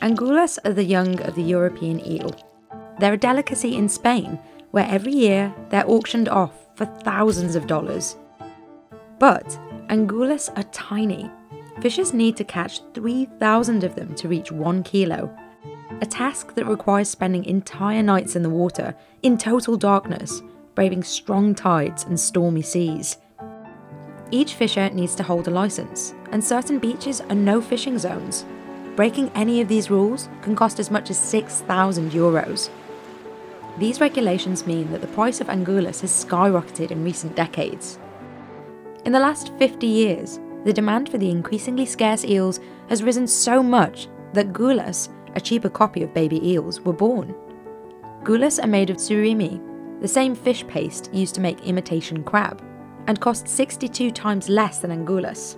Angulas are the young of the European eel. They're a delicacy in Spain, where every year they're auctioned off for thousands of dollars. But angulas are tiny. Fishers need to catch 3,000 of them to reach one kilo, a task that requires spending entire nights in the water in total darkness, braving strong tides and stormy seas. Each fisher needs to hold a license, and certain beaches are no fishing zones. Breaking any of these rules can cost as much as 6,000 euros. These regulations mean that the price of angulas has skyrocketed in recent decades. In the last 50 years, the demand for the increasingly scarce eels has risen so much that gulas, a cheaper copy of baby eels, were born. Gulas are made of surimi, the same fish paste used to make imitation crab, and cost 62 times less than angulas.